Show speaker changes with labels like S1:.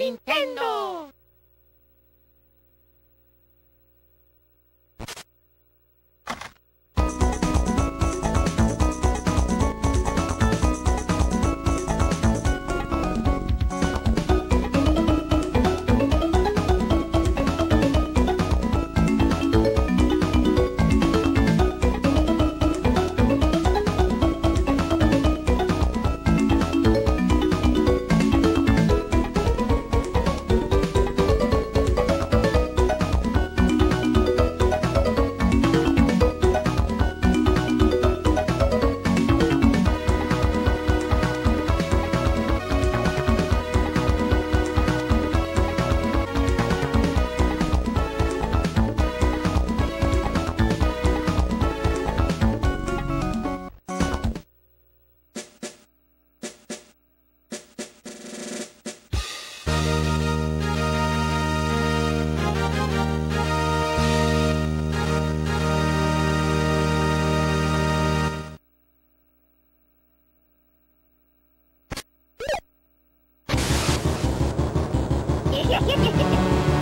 S1: ¡Nintendo!
S2: やいやいやいや